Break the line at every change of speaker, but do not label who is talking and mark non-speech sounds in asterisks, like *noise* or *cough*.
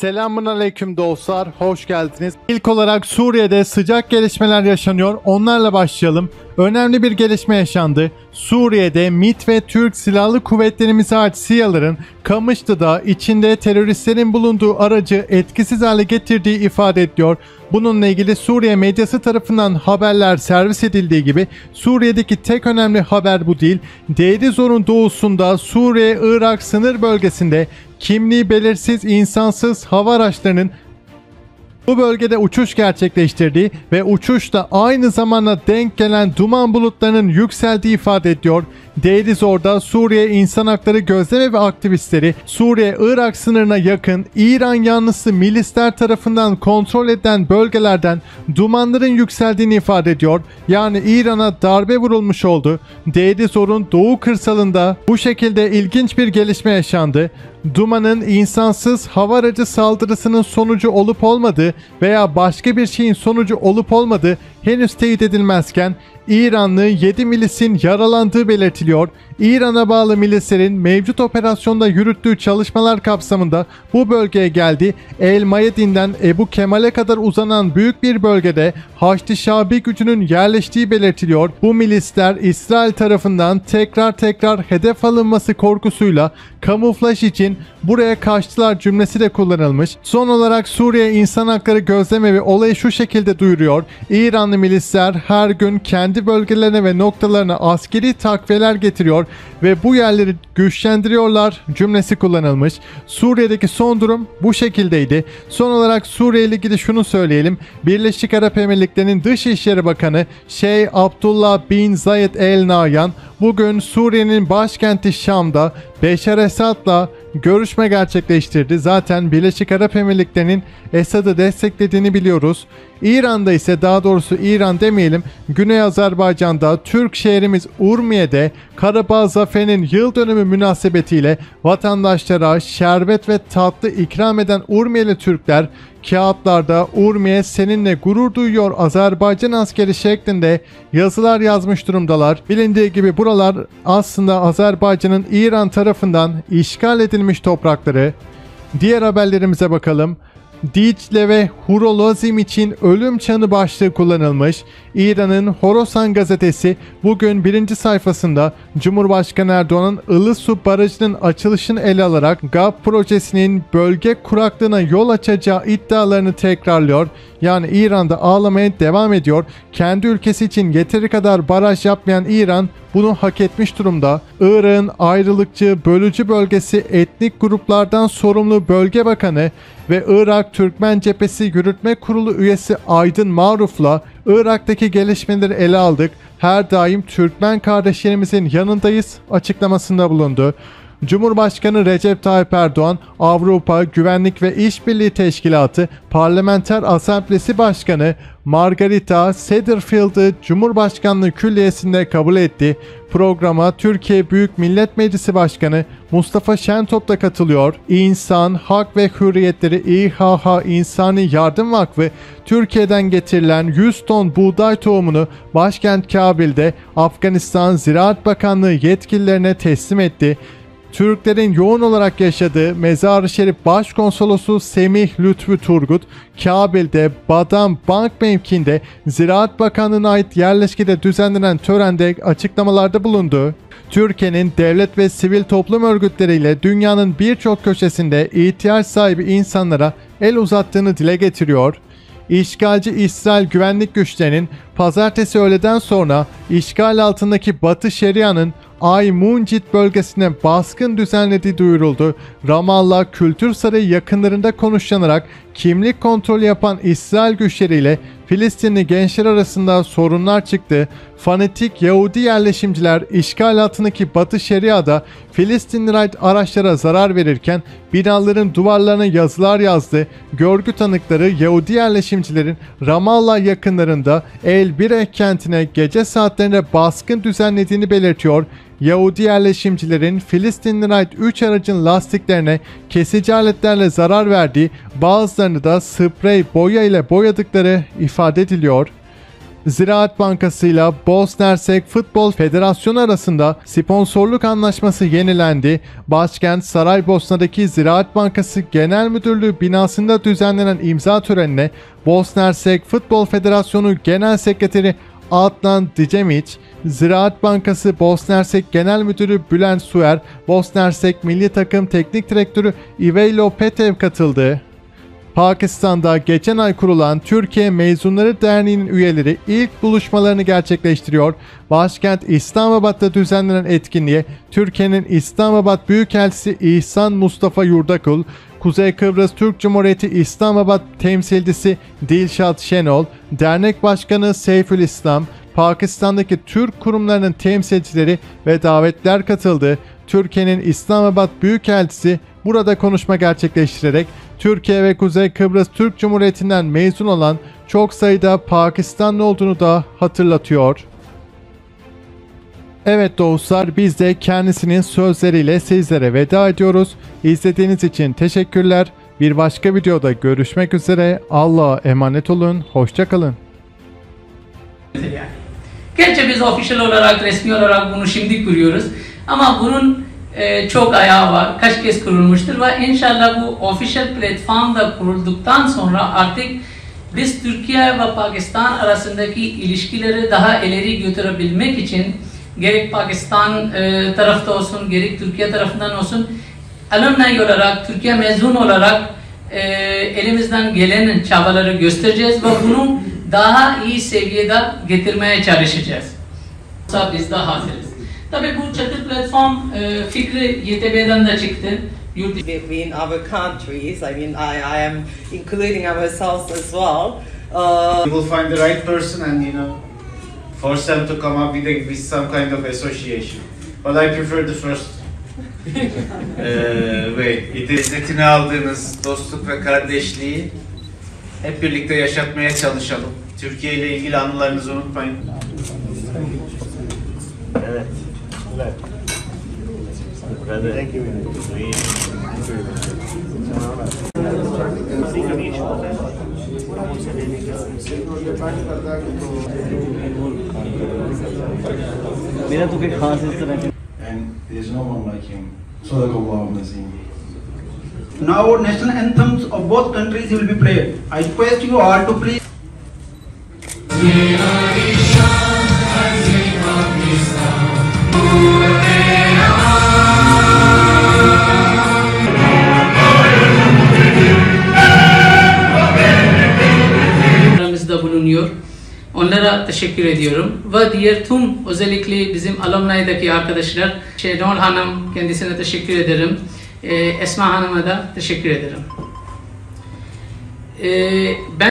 Selamun aleyküm dostlar, hoş geldiniz. İlk olarak Suriye'de sıcak gelişmeler yaşanıyor, onlarla başlayalım. Önemli bir gelişme yaşandı. Suriye'de MİT ve Türk Silahlı Kuvvetlerimize ait SİHA'ların Kamışlı'da içinde teröristlerin bulunduğu aracı etkisiz hale getirdiği ifade ediliyor. Bununla ilgili Suriye medyası tarafından haberler servis edildiği gibi Suriye'deki tek önemli haber bu değil. Deir doğusunda Suriye-Irak sınır bölgesinde kimliği belirsiz insansız hava araçlarının bu bölgede uçuş gerçekleştirdiği ve uçuşta aynı zamanda denk gelen duman bulutlarının yükseldiği ifade ediyor. Deir Suriye İnsan Hakları Gözleme ve aktivistleri Suriye-Irak sınırına yakın İran yanlısı milisler tarafından kontrol edilen bölgelerden dumanların yükseldiğini ifade ediyor. Yani İran'a darbe vurulmuş oldu. Deir doğu kırsalında bu şekilde ilginç bir gelişme yaşandı dumanın insansız hava aracı saldırısının sonucu olup olmadığı veya başka bir şeyin sonucu olup olmadığı henüz teyit edilmezken İranlı 7 milisin yaralandığı belirtiliyor. İran'a bağlı milislerin mevcut operasyonda yürüttüğü çalışmalar kapsamında bu bölgeye geldi. El Mayedin'den Ebu Kemal'e kadar uzanan büyük bir bölgede Haçlı Şabi gücünün yerleştiği belirtiliyor. Bu milisler İsrail tarafından tekrar tekrar hedef alınması korkusuyla kamuflaj için buraya kaçtılar cümlesi de kullanılmış. Son olarak Suriye İnsan Hakları Gözlemevi olayı şu şekilde duyuruyor. İranlı milisler her gün kendi bölgelerine ve noktalarına askeri takviyeler getiriyor ve bu yerleri güçlendiriyorlar cümlesi kullanılmış. Suriye'deki son durum bu şekildeydi. Son olarak Suriye ilgili şunu söyleyelim. Birleşik Arap Emirlikleri'nin Dışişleri Bakanı Şeyh Abdullah bin Zayed El Nahyan bugün Suriye'nin başkenti Şam'da Beşar Esad'la görüşme gerçekleştirdi. Zaten Birleşik Arap Emirlikleri'nin Esad'ı desteklediğini biliyoruz. İran'da ise daha doğrusu İran demeyelim Güney Azerbaycan'da Türk şehrimiz Urmiye'de Karabağ Zaferi'nin yıl dönümü münasebetiyle vatandaşlara şerbet ve tatlı ikram eden Urmiyeli Türkler kağıtlarda Urmiye seninle gurur duyuyor Azerbaycan askeri şeklinde yazılar yazmış durumdalar. Bilindiği gibi buralar aslında Azerbaycan'ın İran tarafından işgal edilmiş toprakları. Diğer haberlerimize bakalım. Dicle ve Hurolazim için ölüm çanı başlığı kullanılmış. İran'ın Horasan gazetesi bugün birinci sayfasında Cumhurbaşkanı Erdoğan'ın Ilısu Barajı'nın açılışını ele alarak GAP projesinin bölge kuraklığına yol açacağı iddialarını tekrarlıyor. Yani İran'da ağlamaya devam ediyor. Kendi ülkesi için yeteri kadar baraj yapmayan İran bunu hak etmiş durumda. Irak'ın ayrılıkçı, bölücü bölgesi etnik gruplardan sorumlu bölge bakanı ve Irak Türkmen Cephesi Yürütme Kurulu üyesi Aydın Maruf'la Irak'taki gelişmeleri ele aldık. Her daim Türkmen kardeşlerimizin yanındayız açıklamasında bulundu. Cumhurbaşkanı Recep Tayyip Erdoğan, Avrupa Güvenlik ve İşbirliği Teşkilatı Parlamenter Asamblesi Başkanı Margarita Sederfield'ı Cumhurbaşkanlığı Külliyesi'nde kabul etti. Programa Türkiye Büyük Millet Meclisi Başkanı Mustafa Şentop da katılıyor. İnsan, Hak ve Hürriyetleri İHH İnsani Yardım Vakfı Türkiye'den getirilen 100 ton buğday tohumunu başkent Kabil'de Afganistan Ziraat Bakanlığı yetkililerine teslim etti. Türklerin yoğun olarak yaşadığı Mezar-ı Şerif Başkonsolosu Semih Lütfü Turgut, Kabil'de Badam Bank mevkinde Ziraat Bakanlığı'na ait yerleşkede düzenlenen törende açıklamalarda bulundu. Türkiye'nin devlet ve sivil toplum örgütleriyle dünyanın birçok köşesinde ihtiyaç sahibi insanlara el uzattığını dile getiriyor. İşgalci İsrail güvenlik güçlerinin pazartesi öğleden sonra işgal altındaki Batı Şeria'nın Ay Muncit bölgesine baskın düzenlediği duyuruldu. Ramallah Kültür Sarayı yakınlarında konuşlanarak kimlik kontrolü yapan İsrail güçleriyle Filistinli gençler arasında sorunlar çıktı. Fanatik Yahudi yerleşimciler işgal altındaki Batı Şeria'da Filistinli ait araçlara zarar verirken binaların duvarlarına yazılar yazdı. Görgü tanıkları Yahudi yerleşimcilerin Ramallah yakınlarında El Bireh kentine gece saatlerinde baskın düzenlediğini belirtiyor. Yahudi yerleşimcilerin Filistinlere ait 3 aracın lastiklerine kesici aletlerle zarar verdiği, bazılarını da sprey boya ile boyadıkları ifade ediliyor. Ziraat Bankası ile Bosna Hersek Futbol Federasyonu arasında sponsorluk anlaşması yenilendi. Başkent Saraybosna'daki Ziraat Bankası Genel Müdürlüğü binasında düzenlenen imza törenine Bosna Hersek Futbol Federasyonu Genel Sekreteri Adnan Dicemic, Ziraat Bankası Bosna Hersek Genel Müdürü Bülent Suer, Bosna Hersek Milli Takım Teknik Direktörü Ivejlo Petev katıldı. Pakistan'da geçen ay kurulan Türkiye Mezunları Derneği'nin üyeleri ilk buluşmalarını gerçekleştiriyor. Başkent İslamabad'da düzenlenen etkinliğe Türkiye'nin İslamabad Büyükelçisi İhsan Mustafa Yurdakul, Kuzey Kıbrıs Türk Cumhuriyeti İslamabad temsilcisi Dilşat Şenol, dernek başkanı Seyfül İslam, Pakistan'daki Türk kurumlarının temsilcileri ve davetler katıldı. Türkiye'nin İslamabad Büyükelçisi burada konuşma gerçekleştirerek Türkiye ve Kuzey Kıbrıs Türk Cumhuriyeti'nden mezun olan çok sayıda Pakistanlı olduğunu da hatırlatıyor. Evet dostlar biz de kendisinin sözleriyle sizlere veda ediyoruz. İzlediğiniz için teşekkürler. Bir başka videoda görüşmek üzere. Allah'a emanet olun. Hoşçakalın.
Gerçi biz official olarak, resmi olarak bunu şimdi kuruyoruz. Ama bunun e, çok ayağı var. Kaç kez kurulmuştur ve inşallah bu official platformda kurulduktan sonra artık biz Türkiye ve Pakistan arasındaki ilişkileri daha ileri götürebilmek için gerek Pakistan e, tarafta olsun, gerek Türkiye tarafından olsun alumni olarak, Türkiye mezun olarak e, elimizden gelen çabaları göstereceğiz ve bunu daha iyi seviyede getirmeye çalışacağız. Biz de hazırız. Tabii bu çatı platform e, fikri YTB'den de çıktı.
Between our countries. I mean, I, I am including ourselves as well. Uh,
You will find the right person and you know force them to come up with, a, with some kind of association. But I prefer the first *laughs* uh, way. İddizetini aldığınız dostluk ve kardeşliği hep birlikte yaşatmaya çalışalım. Türkiye ile ilgili anılarınızı unutmayın. Evet. Evet. Thank you.
मेरा तो कोई खास इस तरह की
and there's no one like him. Sadaqallahu Nazim.
Now national anthems of both countries will be played. I request you all to please
Bulunuyor. Onlara teşekkür ediyorum. Ve diğer tüm özellikle bizim alumni'daki arkadaşlar, Şenol Hanım kendisine teşekkür ederim. Ee, Esma Hanım'a da teşekkür ederim. Ee, ben